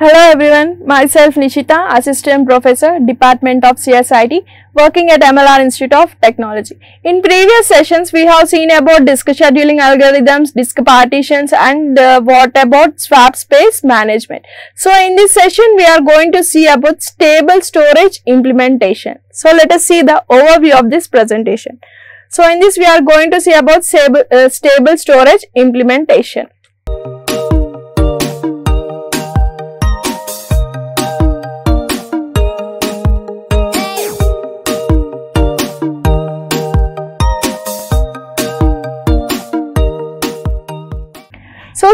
Hello everyone, myself Nishitha, Assistant Professor, Department of CSIT, working at MLR Institute of Technology. In previous sessions, we have seen about disk scheduling algorithms, disk partitions and uh, what about swap space management. So in this session, we are going to see about stable storage implementation. So let us see the overview of this presentation. So in this, we are going to see about stable, uh, stable storage implementation.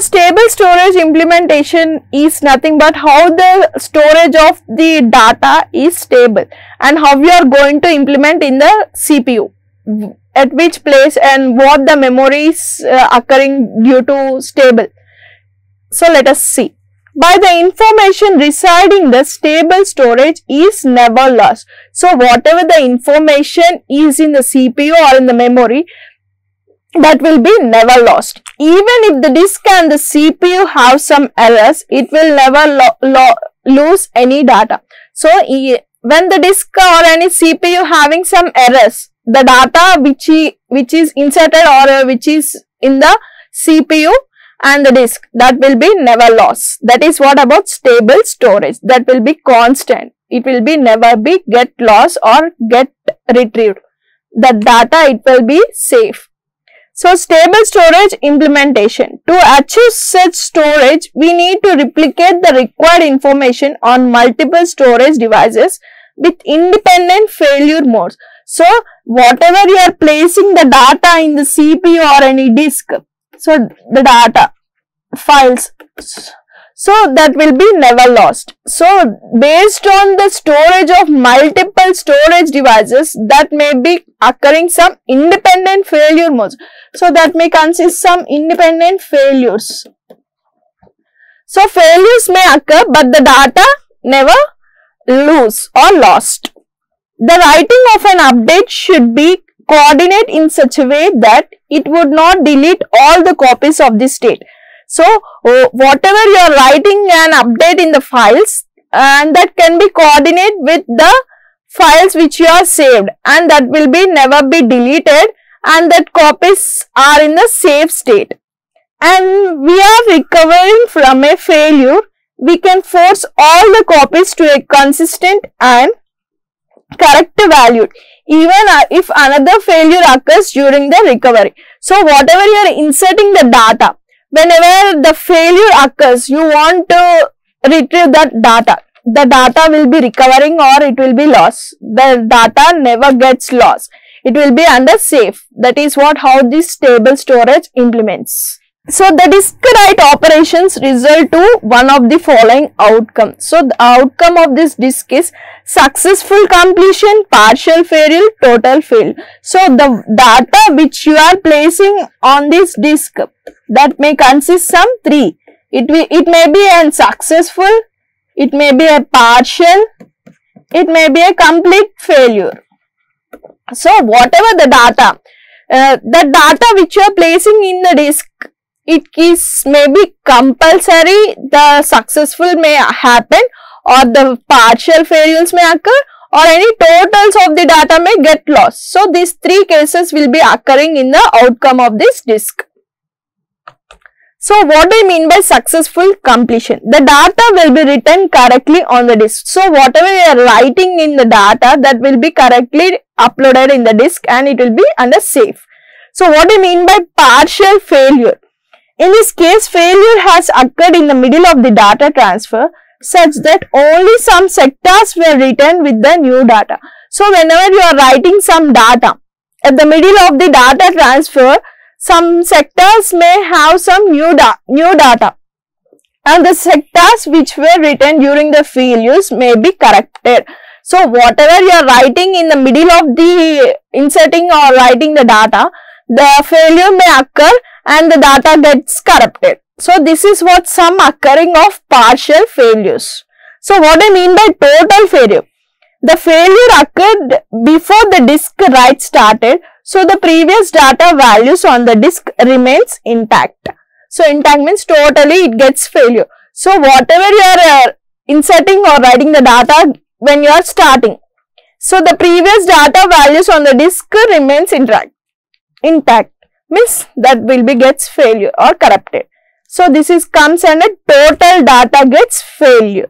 Stable storage implementation is nothing but how the storage of the data is stable and how we are going to implement in the CPU at which place and what the memory is uh, occurring due to stable. So let us see. By the information residing the stable storage is never lost. So whatever the information is in the CPU or in the memory that will be never lost. Even if the disk and the CPU have some errors, it will never lo lo lose any data. So, when the disk or any CPU having some errors, the data which, which is inserted or uh, which is in the CPU and the disk that will be never lost. That is what about stable storage that will be constant. It will be never be get lost or get retrieved. The data it will be safe. So, stable storage implementation. To achieve such storage, we need to replicate the required information on multiple storage devices with independent failure modes. So, whatever you are placing the data in the CPU or any disk, so the data files so that will be never lost. So based on the storage of multiple storage devices that may be occurring some independent failure modes. So that may consist some independent failures. So failures may occur but the data never lose or lost. The writing of an update should be coordinate in such a way that it would not delete all the copies of the state. So, uh, whatever you are writing and update in the files and that can be coordinate with the files which you are saved and that will be never be deleted and that copies are in the safe state. And we are recovering from a failure, we can force all the copies to a consistent and correct value even uh, if another failure occurs during the recovery. So, whatever you are inserting the data, whenever the failure occurs, you want to retrieve that data. The data will be recovering or it will be lost. The data never gets lost. It will be under safe. That is what how this stable storage implements. So the disk write operations result to one of the following outcomes. So the outcome of this disk is successful completion, partial failure, total fail. So the data which you are placing on this disk that may consist some three. It, will, it may be a successful, it may be a partial, it may be a complete failure. So whatever the data, uh, the data which you are placing in the disk it is maybe compulsory the successful may happen or the partial failures may occur or any totals of the data may get lost. So, these three cases will be occurring in the outcome of this disk. So, what I mean by successful completion? The data will be written correctly on the disk. So, whatever you are writing in the data that will be correctly uploaded in the disk and it will be under safe. So, what I mean by partial failure? In this case, failure has occurred in the middle of the data transfer such that only some sectors were written with the new data. So, whenever you are writing some data, at the middle of the data transfer, some sectors may have some new, da new data and the sectors which were written during the failures may be corrected. So, whatever you are writing in the middle of the inserting or writing the data, the failure may occur and the data gets corrupted. So, this is what some occurring of partial failures. So, what I mean by total failure? The failure occurred before the disk write started. So, the previous data values on the disk remains intact. So, intact means totally it gets failure. So whatever you are uh, inserting or writing the data when you are starting. So the previous data values on the disk remains intact, intact means that will be gets failure or corrupted. So this is comes under total data gets failure.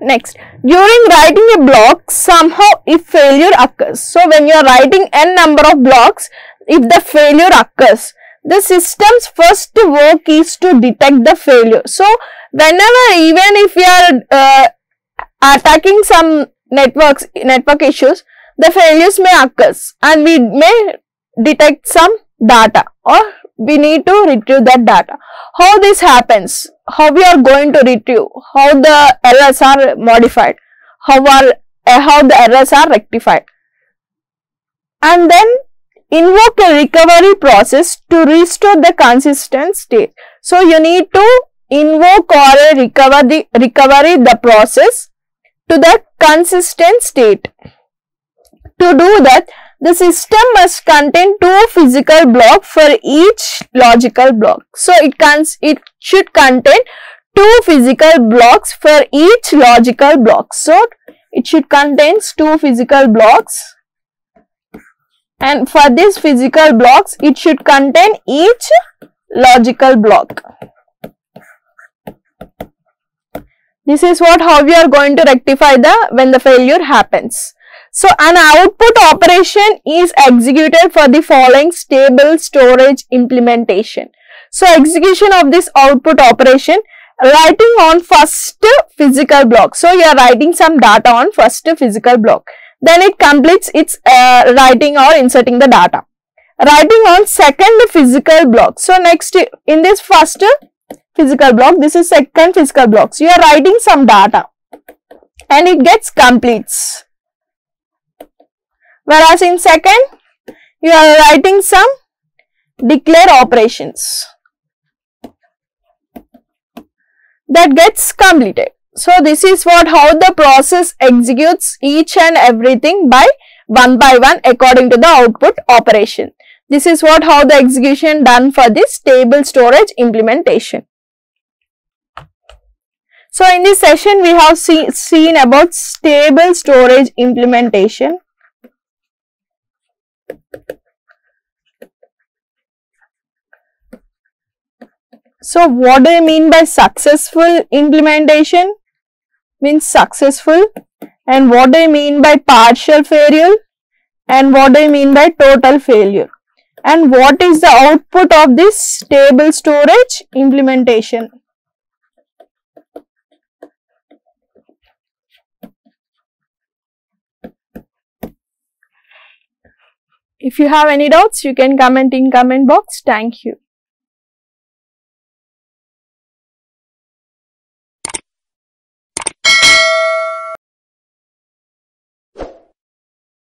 Next, during writing a block, somehow if failure occurs. So, when you are writing n number of blocks, if the failure occurs, the system's first work is to detect the failure. So, whenever even if we are uh, attacking some networks, network issues, the failures may occur and we may detect some data or we need to retrieve that data. How this happens? How we are going to retrieve? How the errors are modified? How are uh, how the errors are rectified? And then invoke a recovery process to restore the consistent state. So you need to invoke or recover the recovery the process to the consistent state. To do that, the system must contain two physical blocks for each logical block. So it it should contain two physical blocks for each logical block. So it should contain two physical blocks and for these physical blocks it should contain each logical block. This is what how we are going to rectify the when the failure happens. So an output operation is executed for the following stable storage implementation. So execution of this output operation writing on first physical block. So you are writing some data on first physical block. Then it completes its uh, writing or inserting the data. Writing on second physical block. So next in this first physical block, this is second physical block. So you are writing some data and it gets completes whereas in second you are writing some declare operations that gets completed. So this is what how the process executes each and everything by one by one according to the output operation. This is what how the execution done for this stable storage implementation. So in this session we have see, seen about stable storage implementation. So what do you mean by successful implementation? Means successful. And what do you mean by partial failure? And what do you mean by total failure? And what is the output of this stable storage implementation? If you have any doubts, you can comment in comment box. Thank you.